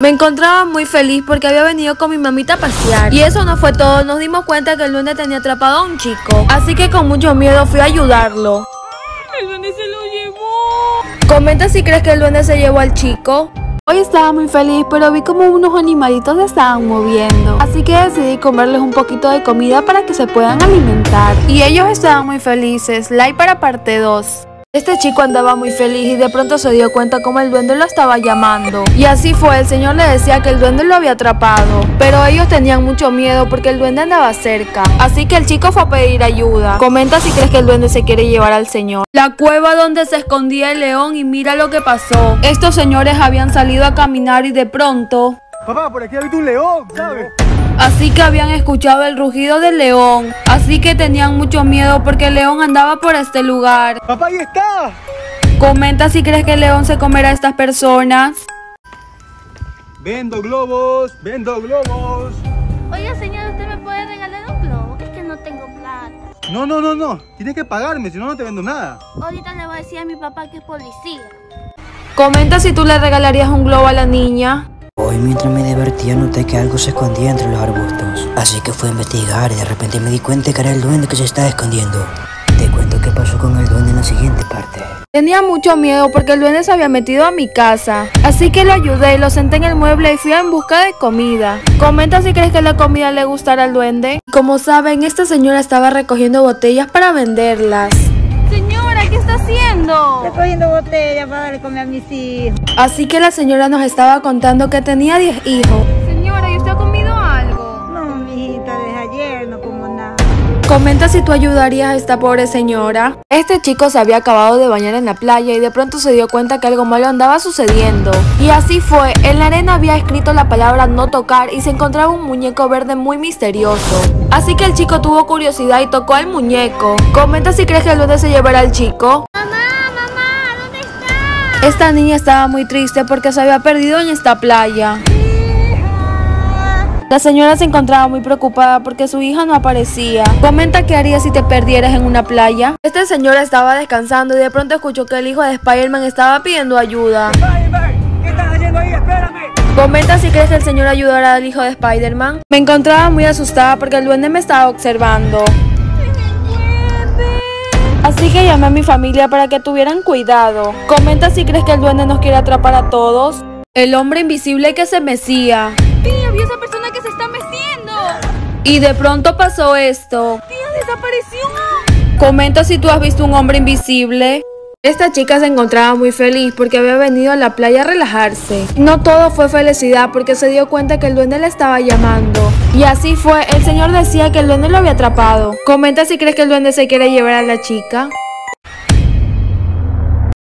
Me encontraba muy feliz porque había venido con mi mamita a pasear. Y eso no fue todo, nos dimos cuenta que el duende tenía atrapado a un chico. Así que con mucho miedo fui a ayudarlo. El duende se lo llevó. Comenta si crees que el duende se llevó al chico. Hoy estaba muy feliz, pero vi como unos animalitos se estaban moviendo. Así que decidí comerles un poquito de comida para que se puedan alimentar. Y ellos estaban muy felices. Like para parte 2. Este chico andaba muy feliz y de pronto se dio cuenta como el duende lo estaba llamando. Y así fue, el señor le decía que el duende lo había atrapado. Pero ellos tenían mucho miedo porque el duende andaba cerca. Así que el chico fue a pedir ayuda. Comenta si crees que el duende se quiere llevar al señor. La cueva donde se escondía el león y mira lo que pasó. Estos señores habían salido a caminar y de pronto... Papá, por aquí ha un león, ¿sabes? Así que habían escuchado el rugido del león. Así que tenían mucho miedo porque el león andaba por este lugar. ¡Papá, ahí está! Comenta si crees que el león se comerá a estas personas. Vendo globos, vendo globos. Oye, señor, ¿usted me puede regalar un globo? Es que no tengo plata. No, no, no, no. Tienes que pagarme, si no, no te vendo nada. Ahorita le voy a decir a mi papá que es policía. Comenta si tú le regalarías un globo a la niña. Hoy mientras me divertía noté que algo se escondía entre los arbustos. Así que fui a investigar y de repente me di cuenta que era el duende que se estaba escondiendo. Te cuento qué pasó con el duende en la siguiente parte. Tenía mucho miedo porque el duende se había metido a mi casa. Así que lo ayudé, lo senté en el mueble y fui en busca de comida. Comenta si crees que la comida le gustará al duende. Como saben, esta señora estaba recogiendo botellas para venderlas. Señora, ¿qué está haciendo? Estoy cogiendo botellas para darle comer a mis hijos. Así que la señora nos estaba contando que tenía 10 hijos. Comenta si tú ayudarías a esta pobre señora. Este chico se había acabado de bañar en la playa y de pronto se dio cuenta que algo malo andaba sucediendo. Y así fue, en la arena había escrito la palabra no tocar y se encontraba un muñeco verde muy misterioso. Así que el chico tuvo curiosidad y tocó al muñeco. Comenta si crees que el duende se llevará al chico. Mamá, mamá, ¿dónde está? Esta niña estaba muy triste porque se había perdido en esta playa. La señora se encontraba muy preocupada porque su hija no aparecía. Comenta qué harías si te perdieras en una playa. Esta señora estaba descansando y de pronto escuchó que el hijo de Spider-Man estaba pidiendo ayuda. ¿Qué estás haciendo ahí? Espérame. Comenta si crees que el señor ayudará al hijo de Spider-Man. Me encontraba muy asustada porque el duende me estaba observando. Así que llamé a mi familia para que tuvieran cuidado. Comenta si crees que el duende nos quiere atrapar a todos. El hombre invisible que se mecía. Esa persona que se está meciendo. Y de pronto pasó esto. Tía, desapareció. Comenta si tú has visto un hombre invisible. Esta chica se encontraba muy feliz porque había venido a la playa a relajarse. No todo fue felicidad porque se dio cuenta que el duende le estaba llamando. Y así fue, el señor decía que el duende lo había atrapado. Comenta si crees que el duende se quiere llevar a la chica.